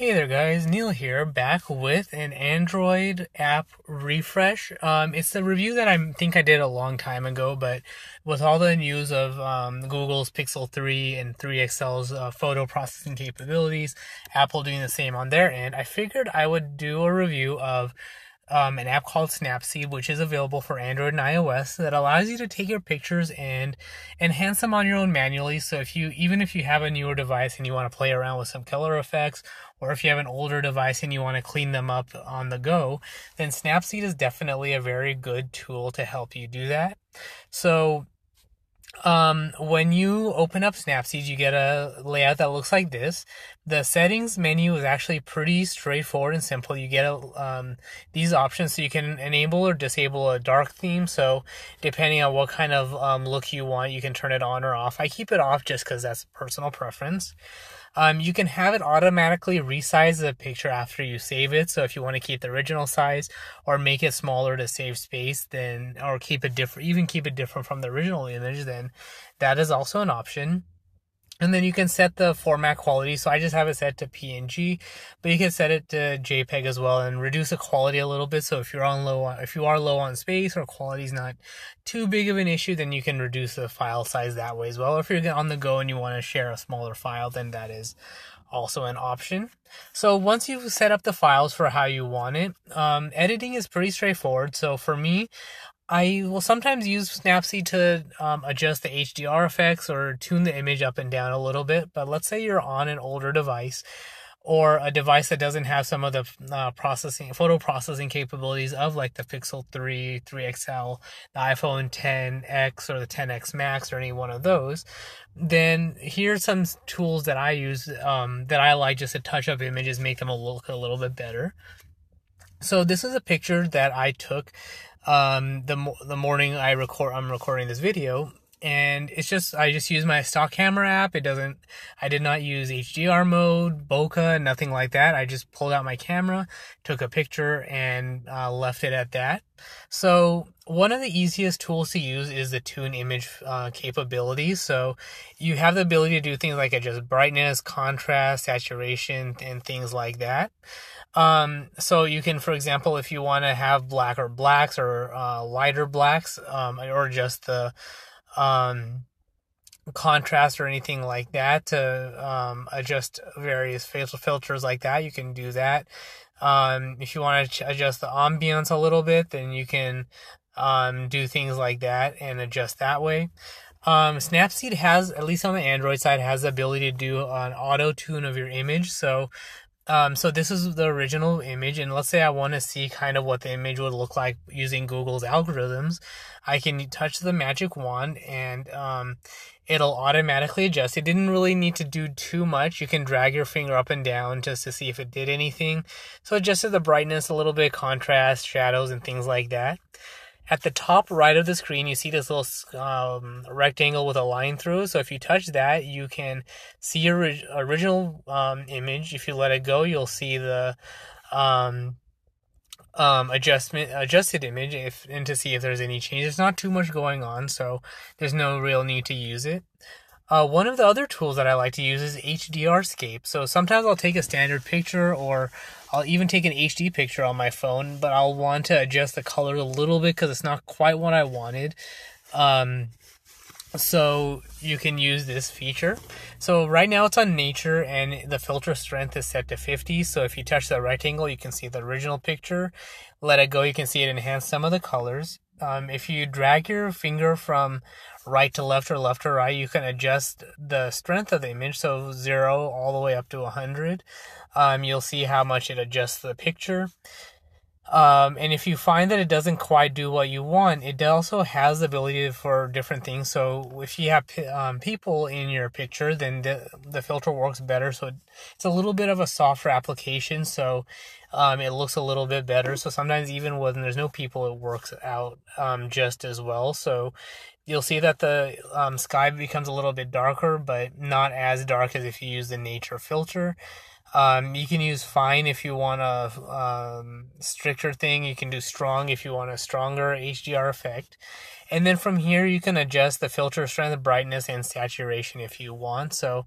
Hey there guys, Neil here, back with an Android app refresh. Um, it's the review that I think I did a long time ago, but with all the news of um, Google's Pixel 3 and 3 XL's uh, photo processing capabilities, Apple doing the same on their end, I figured I would do a review of um, an app called Snapseed, which is available for Android and iOS that allows you to take your pictures and enhance them on your own manually. So if you, even if you have a newer device and you want to play around with some color effects, or if you have an older device and you want to clean them up on the go, then Snapseed is definitely a very good tool to help you do that. So um, when you open up Snapseed, you get a layout that looks like this. The settings menu is actually pretty straightforward and simple. You get a, um, these options so you can enable or disable a dark theme. So depending on what kind of um, look you want, you can turn it on or off. I keep it off just because that's personal preference. Um, you can have it automatically resize the picture after you save it. So if you want to keep the original size or make it smaller to save space, then or keep it different, even keep it different from the original image, then that is also an option. And then you can set the format quality. So I just have it set to PNG, but you can set it to JPEG as well and reduce the quality a little bit. So if you're on low, if you are low on space or quality is not too big of an issue, then you can reduce the file size that way as well. Or if you're on the go and you want to share a smaller file, then that is also an option. So once you've set up the files for how you want it, um, editing is pretty straightforward. So for me, I will sometimes use Snapseed to um, adjust the HDR effects or tune the image up and down a little bit. But let's say you're on an older device or a device that doesn't have some of the uh, processing, photo processing capabilities of like the Pixel 3, 3XL, the iPhone 10X or the 10X Max or any one of those, then here's some tools that I use um, that I like just to touch up images, make them look a little bit better. So this is a picture that I took um, the the morning I record I'm recording this video, and it's just I just use my stock camera app. It doesn't I did not use HDR mode, bokeh, nothing like that. I just pulled out my camera, took a picture, and uh, left it at that. So one of the easiest tools to use is the tune image uh, capability. So you have the ability to do things like adjust brightness, contrast, saturation, and things like that. Um, so you can, for example, if you want to have black or blacks or uh, lighter blacks, um, or just the um, contrast or anything like that to um, adjust various facial filters like that, you can do that. Um, if you want to adjust the ambience a little bit, then you can um, do things like that and adjust that way. Um, Snapseed has, at least on the Android side, has the ability to do an auto tune of your image. So um, so this is the original image, and let's say I want to see kind of what the image would look like using Google's algorithms. I can touch the magic wand, and um, it'll automatically adjust. It didn't really need to do too much. You can drag your finger up and down just to see if it did anything. So adjusted the brightness a little bit, contrast, shadows, and things like that. At the top right of the screen, you see this little um, rectangle with a line through. So if you touch that, you can see your original um, image. If you let it go, you'll see the um, um, adjustment adjusted image if and to see if there's any change. There's not too much going on, so there's no real need to use it. Uh, one of the other tools that I like to use is HDRscape. So sometimes I'll take a standard picture or I'll even take an HD picture on my phone, but I'll want to adjust the color a little bit because it's not quite what I wanted. Um, so you can use this feature. So right now it's on nature and the filter strength is set to 50. So if you touch the rectangle, you can see the original picture. Let it go, you can see it enhance some of the colors. Um, if you drag your finger from right to left or left to right, you can adjust the strength of the image. So zero all the way up to 100. Um, you'll see how much it adjusts the picture. Um, and if you find that it doesn't quite do what you want, it also has the ability for different things. So if you have um, people in your picture, then the, the filter works better. So it's a little bit of a softer application. So um, it looks a little bit better. So sometimes even when there's no people, it works out um, just as well. So you'll see that the um, sky becomes a little bit darker, but not as dark as if you use the nature filter. Um, you can use fine if you want a um, stricter thing. You can do strong if you want a stronger HDR effect. And then from here, you can adjust the filter strength, brightness, and saturation if you want. So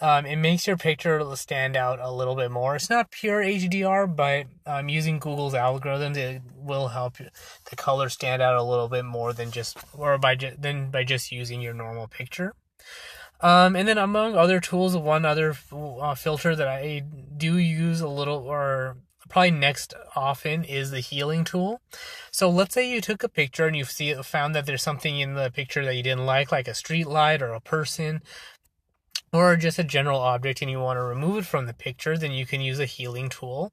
um, it makes your picture stand out a little bit more. It's not pure HDR, but um, using Google's algorithms, it will help the color stand out a little bit more than just or by ju- than by just using your normal picture. Um, and then among other tools, one other uh, filter that I do use a little or probably next often is the healing tool. So let's say you took a picture and you see found that there's something in the picture that you didn't like, like a street light or a person, or just a general object, and you want to remove it from the picture. Then you can use a healing tool.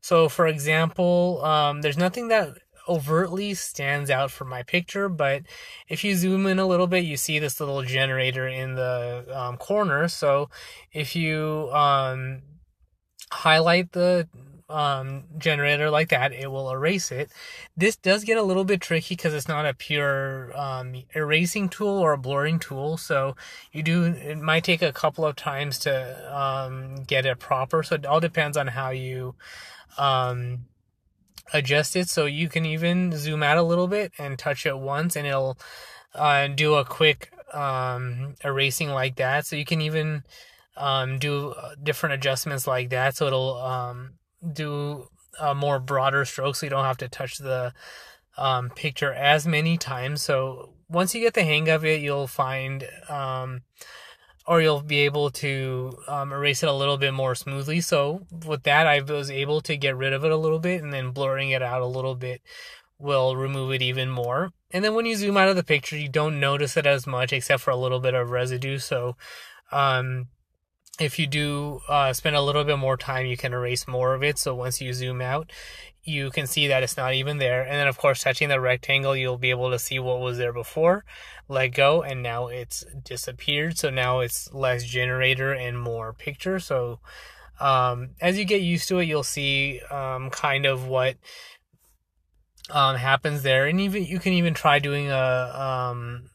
So, for example, um, there's nothing that overtly stands out for my picture, but if you zoom in a little bit, you see this little generator in the um, corner. So if you um, highlight the um, generator like that, it will erase it. This does get a little bit tricky because it's not a pure um, erasing tool or a blurring tool. So you do it might take a couple of times to um, get it proper. So it all depends on how you um, adjust it. So you can even zoom out a little bit and touch it once, and it'll uh, do a quick um, erasing like that. So you can even um, do uh, different adjustments like that. So it'll um, do a more broader stroke so you don't have to touch the um, picture as many times. So once you get the hang of it, you'll find, um, or you'll be able to um, erase it a little bit more smoothly. So with that, I was able to get rid of it a little bit, and then blurring it out a little bit will remove it even more. And then when you zoom out of the picture, you don't notice it as much, except for a little bit of residue. So um, if you do uh, spend a little bit more time, you can erase more of it. So once you zoom out, you can see that it's not even there. And then, of course, touching the rectangle, you'll be able to see what was there before. Let go, and now it's disappeared. So now it's less generator and more picture. So um, as you get used to it, you'll see um, kind of what um, happens there. And even you can even try doing a um,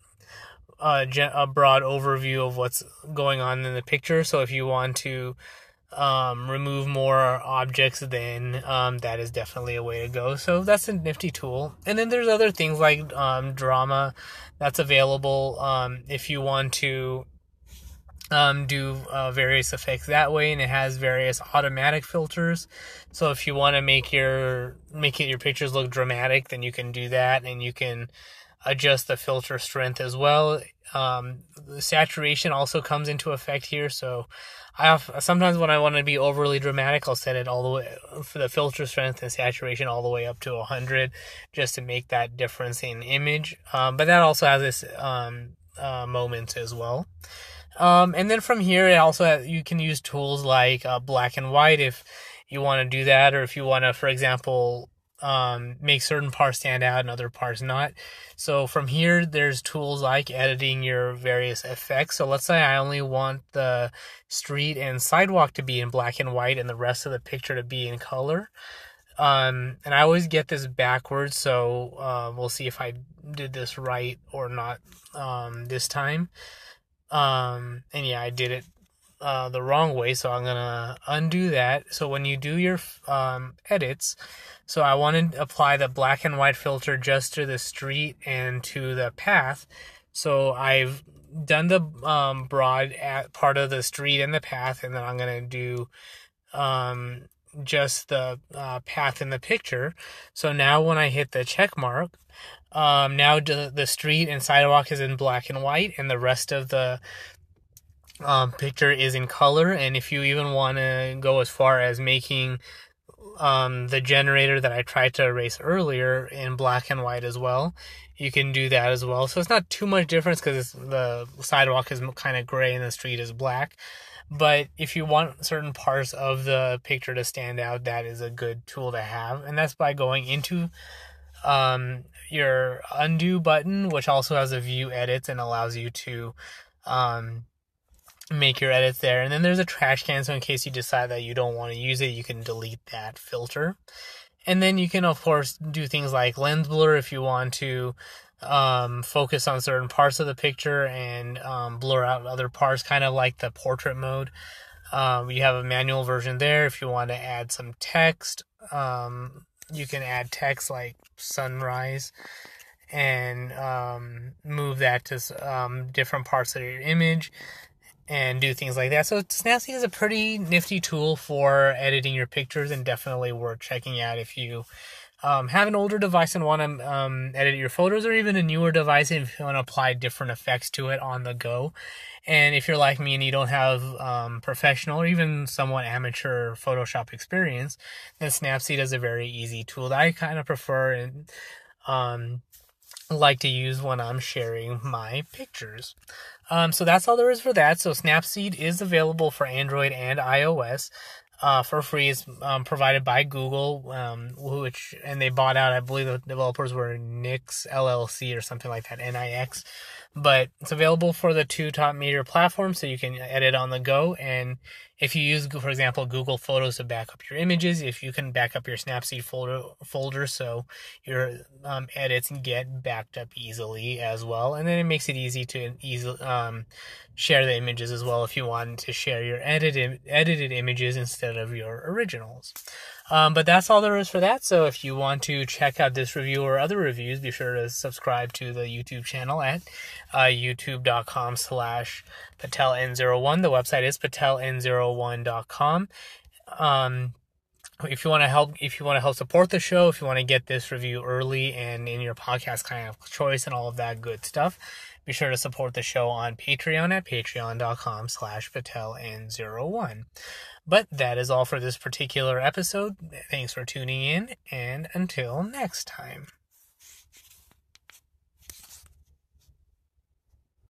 a, a broad overview of what's going on in the picture. So if you want to um, remove more objects, then um, that is definitely a way to go. So that's a nifty tool. And then there's other things like um, drama that's available um, if you want to um, do uh, various effects that way, and it has various automatic filters. So if you want to make your make it your pictures look dramatic, then you can do that, and you can adjust the filter strength as well. Um, saturation also comes into effect here. So I have, sometimes when I want to be overly dramatic, I'll set it all the way for the filter strength and saturation all the way up to 100 just to make that difference in image. Um, but that also has this um, uh, moment as well. Um, and then from here, it also has, you can use tools like uh, black and white if you want to do that, or if you want to, for example, um, make certain parts stand out and other parts not. So from here, there's tools like editing your various effects. So let's say I only want the street and sidewalk to be in black and white and the rest of the picture to be in color. Um, and I always get this backwards, so uh, we'll see if I did this right or not um, this time. Um, and yeah, I did it uh, the wrong way, so I'm gonna undo that. So when you do your um, edits, so I want to apply the black and white filter just to the street and to the path. So I've done the um, broad part of the street and the path, and then I'm gonna do um, just the uh, path in the picture. So now when I hit the check mark, um, now the, the street and sidewalk is in black and white, and the rest of the um, picture is in color. And if you even want to go as far as making um, the generator that I tried to erase earlier in black and white as well, you can do that as well. So it's not too much difference because the sidewalk is kind of gray and the street is black. But if you want certain parts of the picture to stand out, that is a good tool to have. And that's by going into um, your undo button, which also has a view edits and allows you to um, make your edits there. And then there's a trash can, so in case you decide that you don't want to use it, you can delete that filter. And then you can, of course, do things like lens blur if you want to um, focus on certain parts of the picture and um, blur out other parts, kind of like the portrait mode. Um, you have a manual version there. If you want to add some text, um, you can add text like sunrise and um, move that to um, different parts of your image and do things like that. So Snapseed is a pretty nifty tool for editing your pictures and definitely worth checking out if you um, have an older device and want to um, edit your photos or even a newer device if you want to apply different effects to it on the go. And if you're like me and you don't have um, professional or even somewhat amateur Photoshop experience, then Snapseed is a very easy tool that I kind of prefer and um, like to use when I'm sharing my pictures. Um, so that's all there is for that. So Snapseed is available for Android and iOS uh, for free. It's um, provided by Google, um, which and they bought out. I believe the developers were Nix LLC or something like that, Nix. But it's available for the two top major platforms, so you can edit on the go. And if you use, for example, Google Photos to back up your images, if you can back up your Snapseed folder, folder so your um, edits get backed up easily as well. And then it makes it easy to easily um, share the images as well if you want to share your edited edited images instead of your originals. Um, but that's all there is for that. So if you want to check out this review or other reviews, be sure to subscribe to the YouTube channel at uh, youtube.com slash pateln01. The website is pateln01.com. Um, if you want to help, if you want to help support the show, if you want to get this review early and in your podcast kind of choice and all of that good stuff, be sure to support the show on Patreon at patreon.com slash pateln01. But that is all for this particular episode. Thanks for tuning in, and until next time.